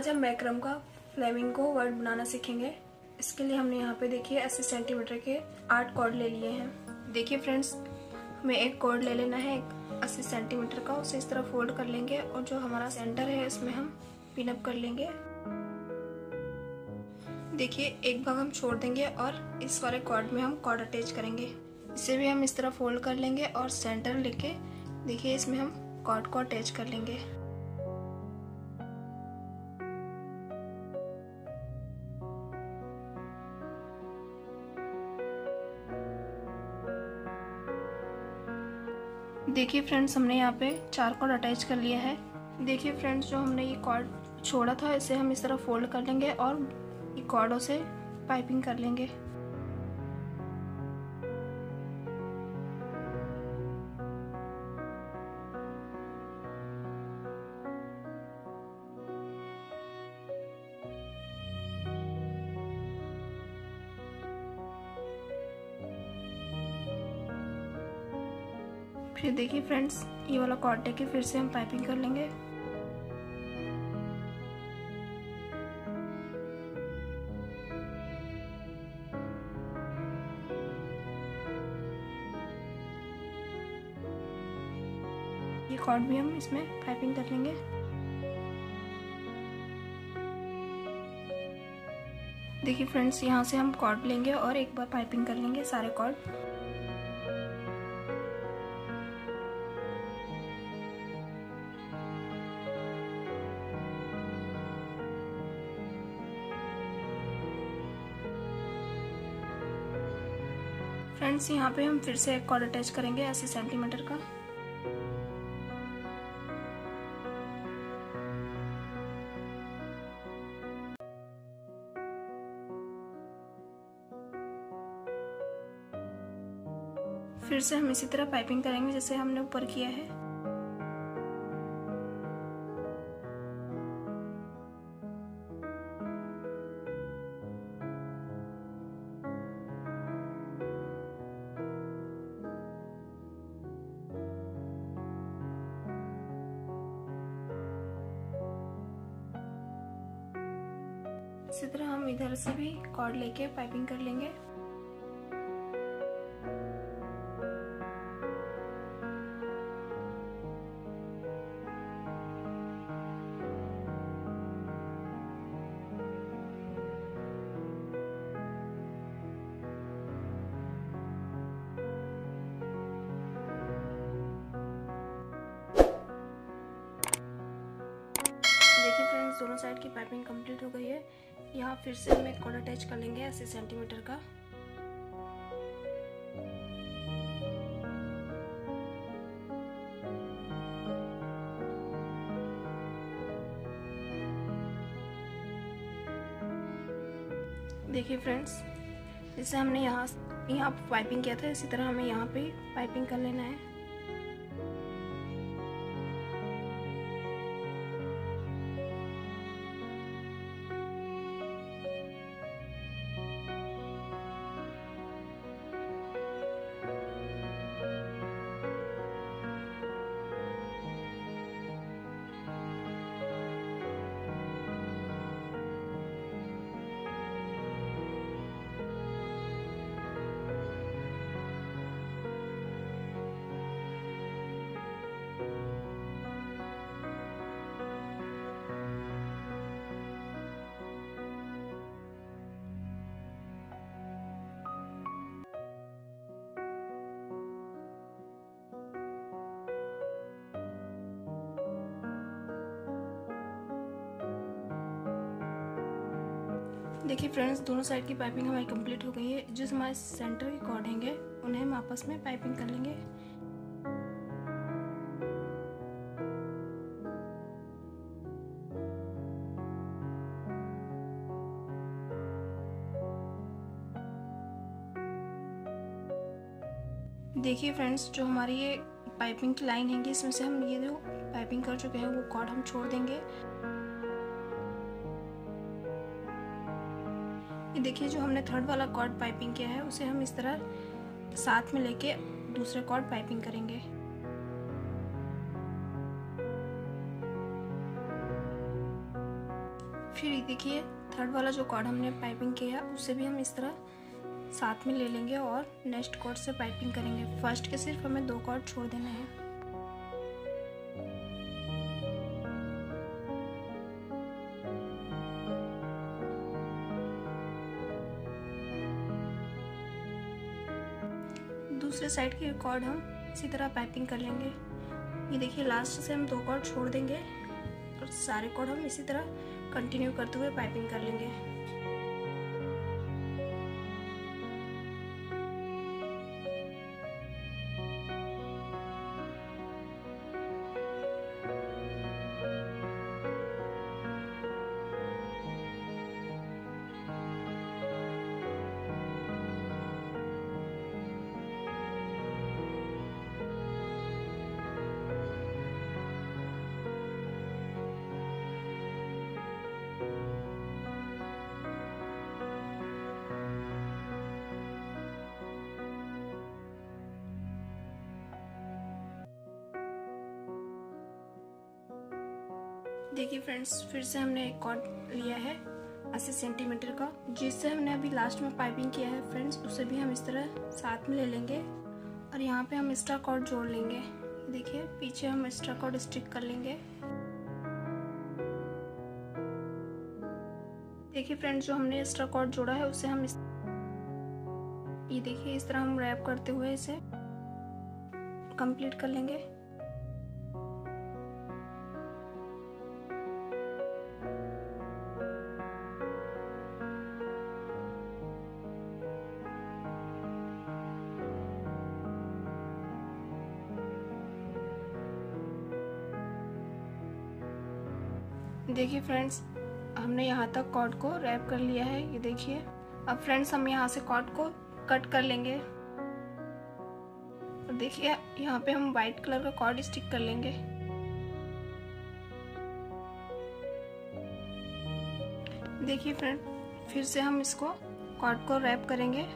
आज हम मैक्रम का फ्लेमिंग को वर्ड बनाना सीखेंगे। इसके लिए हमने यहाँ पे देखिए अस्सी सेंटीमीटर के आठ कॉर्ड ले लिए हैं। देखिए फ्रेंड्स, हमें एक कॉर्ड ले लेना है, एक अस्सी सेंटीमीटर का, उसे इस तरह फोल्ड कर लेंगे और जो हमारा सेंटर है, इसमें हम पिनअप कर लेंगे। देखिए, एक भाग हम छोड़ देंगे और इस वाले कॉर्ड में हम कॉर्ड अटैच करेंगे। इसे भी हम इस तरह फोल्ड कर लेंगे और सेंटर लेके देखिए इसमें हम कॉर्ड को अटैच कर लेंगे। देखिए फ्रेंड्स हमने यहाँ पे चार कॉर्ड अटैच कर लिया है। देखिए फ्रेंड्स जो हमने ये कॉर्ड छोड़ा था, इसे हम इस तरह फोल्ड कर लेंगे और कॉर्डों से पाइपिंग कर लेंगे। फिर देखिए फ्रेंड्स, ये वाला कॉर्ड लेके फिर से हम पाइपिंग कर लेंगे। ये कॉर्ड भी हम इसमें पाइपिंग कर लेंगे। देखिए फ्रेंड्स, यहाँ से हम कॉर्ड लेंगे और एक बार पाइपिंग कर लेंगे सारे कॉर्ड। फ्रेंड्स यहाँ पे हम फिर से एक कॉर्ड अटैच करेंगे अस्सी सेंटीमीटर का। फिर से हम इसी तरह पाइपिंग करेंगे जैसे हमने ऊपर किया है। इसी तरह हम इधर से भी कॉर्ड लेके पाइपिंग कर लेंगे। देखिए फ्रेंड्स दोनों साइड की पाइपिंग कंप्लीट हो गई है। यहाँ फिर से हम एक कॉर्ड अटैच कर लेंगे अस्सी सेंटीमीटर का। देखिए फ्रेंड्स जैसे हमने यहाँ यहाँ पाइपिंग किया था, इसी तरह हमें यहाँ पे पाइपिंग कर लेना है। देखिए फ्रेंड्स दोनों साइड की पाइपिंग हमारी कंप्लीट हो गई है। जो हमारे सेंटर के कॉर्ड हैंगे उन्हें हम आपस में पाइपिंग कर लेंगे। देखिए फ्रेंड्स जो हमारी ये पाइपिंग की लाइन हैगी, इसमें से हम ये जो पाइपिंग कर चुके हैं, वो कॉर्ड हम छोड़ देंगे। ये देखिए, जो हमने थर्ड वाला कॉर्ड पाइपिंग किया है, उसे हम इस तरह साथ में लेके दूसरे कॉर्ड पाइपिंग करेंगे। फिर देखिए थर्ड वाला जो कॉर्ड हमने पाइपिंग किया है, उसे भी हम इस तरह साथ में ले लेंगे और नेक्स्ट कॉर्ड से पाइपिंग करेंगे। फ़र्स्ट के सिर्फ़ हमें दो कॉर्ड छोड़ देना है। दूसरे साइड के कॉर्ड हम इसी तरह पाइपिंग कर लेंगे। ये देखिए लास्ट से हम दो कॉर्ड छोड़ देंगे और सारे कॉर्ड हम इसी तरह कंटिन्यू करते हुए पाइपिंग कर लेंगे। देखिए फ्रेंड्स फिर से हमने एक कॉर्ड लिया है, अस्सी सेंटीमीटर का, जिससे हमने अभी लास्ट में पाइपिंग किया है फ्रेंड्स उसे भी हम इस तरह साथ में ले लेंगे और यहाँ पे हम एक्स्ट्रा कॉर्ड जोड़ लेंगे। देखिए, पीछे हम एक्स्ट्रा कॉर्ड स्टिक कर लेंगे। देखिए फ्रेंड्स जो हमने एक्स्ट्रा कॉर्ड जोड़ा है, उसे हम इस ये देखिए, इस तरह हम रैप करते हुए इसे कंप्लीट कर लेंगे। देखिए फ्रेंड्स हमने यहाँ तक कॉर्ड को रैप कर लिया है, ये देखिए। अब फ्रेंड्स हम यहाँ से कॉर्ड को कट कर लेंगे। और देखिए, यहाँ पे हम व्हाइट कलर का कॉर्ड स्टिक कर लेंगे। देखिए फ्रेंड फिर से हम इसको कॉर्ड को रैप करेंगे।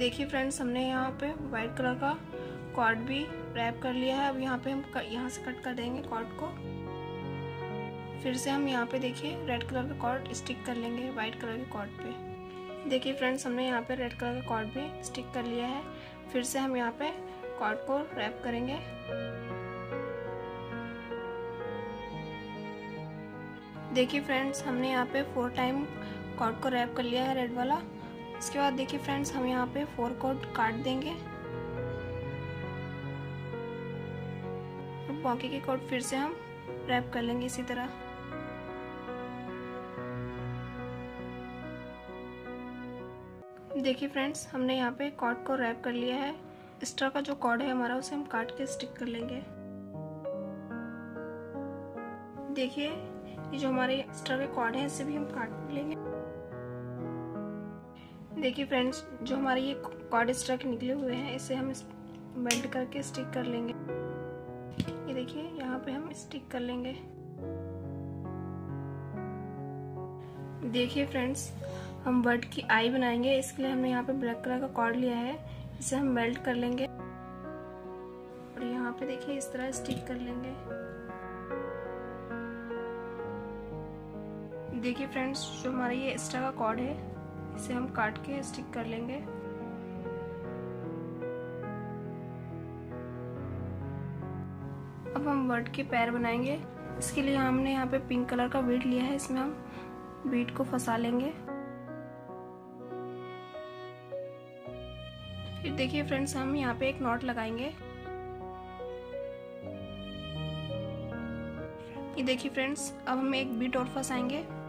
देखिए फ्रेंड्स हमने यहाँ पे व्हाइट कलर का कॉर्ड भी रैप कर लिया है। अब यहाँ पे हम यहाँ से कट कर देंगे कॉर्ड को। फिर से हम यहाँ पे देखिए रेड कलर का कॉर्ड स्टिक कर लेंगे व्हाइट कलर के कॉर्ड पे। देखिए फ्रेंड्स हमने यहाँ पे रेड कलर का कॉर्ड भी स्टिक कर लिया है। फिर से हम यहाँ पे कॉर्ड को रैप करेंगे। देखिए फ्रेंड्स हमने यहाँ पे फोर टाइम कॉर्ड को रैप कर लिया है रेड वाला। इसके बाद देखिए फ्रेंड्स हम यहाँ पे फोर कोड काट देंगे। बाकी के कोड फिर से हम रैप कर लेंगे इसी तरह। देखिए फ्रेंड्स हमने यहाँ पे कॉर्ड को रैप कर लिया है। एक्स्ट्रा का जो कॉर्ड है हमारा, उसे हम काट के स्टिक कर लेंगे। देखिए, ये जो हमारे एक्स्ट्रा के कॉर्ड है, इसे भी हम काट लेंगे। देखिए फ्रेंड्स जो हमारे ये कॉर्ड स्ट्रक निकले हुए हैं, इसे हम बेल्ट करके स्टिक कर लेंगे। ये देखिए, यहाँ पे हम स्टिक कर लेंगे। देखिए फ्रेंड्स हम बर्ड की आई बनाएँगे, इसके लिए हमने यहाँ पे ब्लैक कलर का कॉर्ड लिया है, इसे हम बेल्ट कर लेंगे। और यहाँ पे देखिए, इस तरह स्टिक कर लेंगे। देखिए फ्रेंड्स जो हमारा ये एक्स्ट्रा का कॉर्ड है इसे हम काट के स्टिक कर लेंगे। अब हम बर्ड के पैर बनाएँगे। इसके लिए हमने यहाँ पे पिंक कलर का बीट लिया है। इसमें हम बीट को फंसा लेंगे। फिर देखिए फ्रेंड्स, हम यहाँ पे एक नॉट लगाएँगे। ये देखिए फ्रेंड्स, अब हम एक बीट और फंसाएँगे।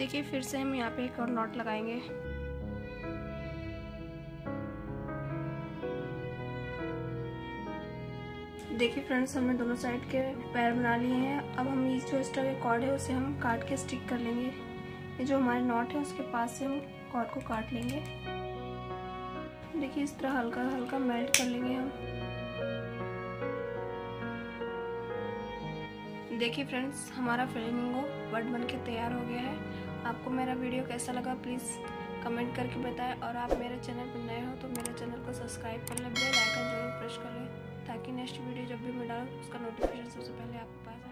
देखिए, फिर से हम यहाँ पे एक और नॉट लगाएँगे। देखिए फ्रेंड्स हमने दोनों साइड के पैर बना लिए हैं। अब हम इस जो एक्स्ट्रा के कॉर्ड है, उसे हम काट के स्टिक कर लेंगे। ये जो हमारे नॉट है, उसके पास से हम कॉर्ड को काट लेंगे। देखिए, इस तरह हल्का हल्का मेल्ट कर लेंगे हम। देखिए फ्रेंड्स हमारा फ्लेमिंगो बर्ड बन के तैयार हो गया है। आपको मेरा वीडियो कैसा लगा प्लीज़ कमेंट करके बताएँ। और आप मेरे चैनल पर नए हो तो मेरे चैनल को सब्सक्राइब कर लें, बेल आइकन ज़रूर प्रेस कर लें, ताकि नेक्स्ट वीडियो जब भी मैं डालूँ, उसका नोटिफिकेशन सबसे पहले आपके पास